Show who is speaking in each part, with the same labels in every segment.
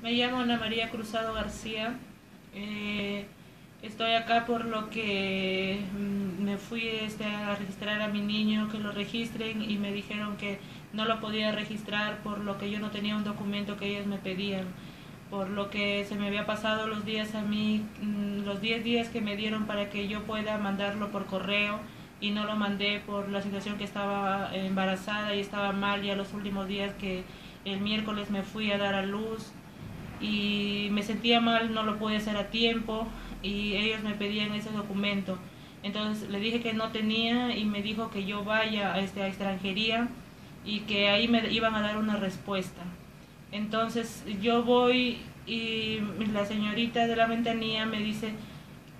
Speaker 1: Me llamo Ana María Cruzado García. Eh, estoy acá por lo que mm, me fui este, a registrar a mi niño, que lo registren y me dijeron que no lo podía registrar por lo que yo no tenía un documento que ellos me pedían. Por lo que se me había pasado los días a mí, mm, los 10 días que me dieron para que yo pueda mandarlo por correo y no lo mandé por la situación que estaba embarazada y estaba mal ya los últimos días que el miércoles me fui a dar a luz y me sentía mal, no lo pude hacer a tiempo y ellos me pedían ese documento. Entonces le dije que no tenía y me dijo que yo vaya a, este, a extranjería y que ahí me iban a dar una respuesta. Entonces yo voy y la señorita de la ventanilla me dice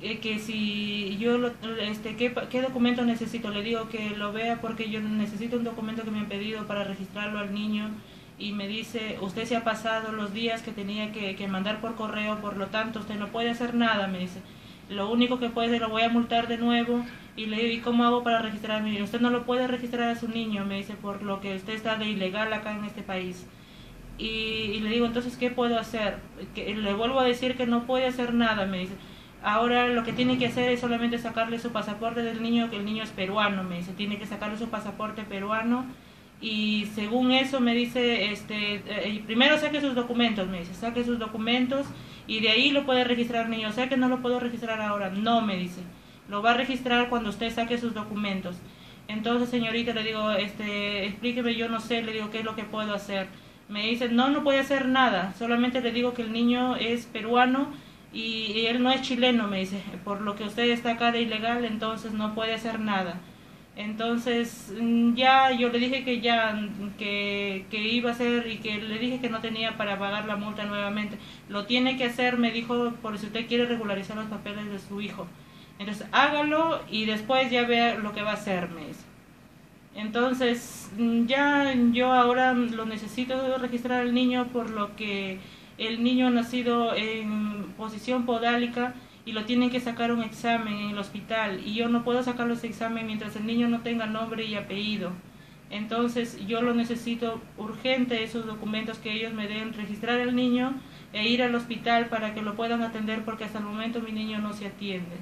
Speaker 1: eh, que si yo, lo, este, ¿qué, ¿qué documento necesito? Le digo que lo vea porque yo necesito un documento que me han pedido para registrarlo al niño y me dice, usted se ha pasado los días que tenía que, que, mandar por correo, por lo tanto usted no puede hacer nada, me dice. Lo único que puede, lo voy a multar de nuevo y le digo, ¿y cómo hago para registrar a mi niño? Usted no lo puede registrar a su niño, me dice, por lo que usted está de ilegal acá en este país. Y, y le digo, entonces, ¿qué puedo hacer? Le vuelvo a decir que no puede hacer nada, me dice. Ahora lo que tiene que hacer es solamente sacarle su pasaporte del niño, que el niño es peruano, me dice, tiene que sacarle su pasaporte peruano y según eso me dice, este, eh, primero saque sus documentos, me dice, saque sus documentos y de ahí lo puede registrar niño. O sea que no lo puedo registrar ahora. No, me dice, lo va a registrar cuando usted saque sus documentos. Entonces, señorita, le digo, este, explíqueme, yo no sé, le digo, ¿qué es lo que puedo hacer? Me dice, no, no puede hacer nada, solamente le digo que el niño es peruano y, y él no es chileno, me dice, por lo que usted está acá de ilegal, entonces no puede hacer nada. Entonces mm, ya yo le dije que ya que, que, iba a hacer y que le dije que no tenía para pagar la multa nuevamente. Lo tiene que hacer, me dijo, por si usted quiere regularizar los papeles de su hijo. Entonces hágalo y después ya vea lo que va a hacer, me dice. Entonces mm, ya yo ahora lo necesito registrar al niño por lo que el niño nacido en posición podálica y lo tienen que sacar un examen en el hospital y yo no puedo sacar ese examen mientras el niño no tenga nombre y apellido. Entonces yo lo necesito urgente esos documentos que ellos me den, registrar al niño e ir al hospital para que lo puedan atender porque hasta el momento mi niño no se atiende.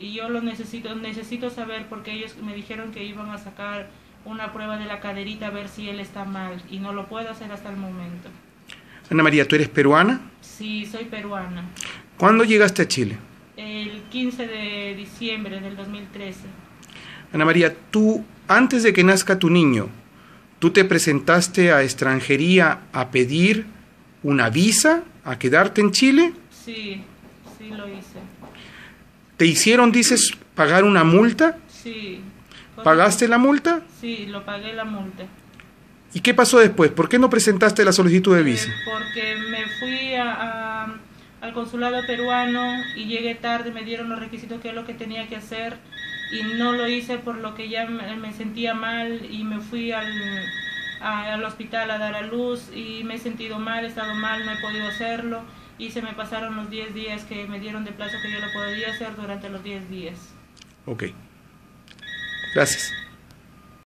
Speaker 1: Y yo lo necesito, necesito saber porque ellos me dijeron que iban a sacar una prueba de la caderita a ver si él está mal y no lo puedo hacer hasta el momento.
Speaker 2: Ana María, ¿tú eres peruana?
Speaker 1: Sí, soy peruana.
Speaker 2: ¿Cuándo llegaste a Chile?
Speaker 1: El 15 de diciembre del 2013.
Speaker 2: Ana María, tú, antes de que nazca tu niño, ¿tú te presentaste a extranjería a pedir una visa, a quedarte en Chile?
Speaker 1: Sí, sí lo hice.
Speaker 2: ¿Te hicieron, dices, pagar una multa?
Speaker 1: Sí.
Speaker 2: ¿Pagaste la multa?
Speaker 1: Sí, lo pagué la multa.
Speaker 2: ¿Y qué pasó después? ¿Por qué no presentaste la solicitud de visa?
Speaker 1: Eh, porque me fui a, a al consulado peruano y llegué tarde, me dieron los requisitos que es lo que tenía que hacer y no lo hice por lo que ya me sentía mal y me fui al, a, al hospital a dar a luz y me he sentido mal, he estado mal, no he podido hacerlo y se me pasaron los 10 días que me dieron de plazo que yo lo podía hacer durante los 10 días.
Speaker 2: Ok. Gracias.